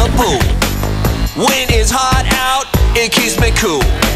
the pool. When it's hot out, it keeps me cool.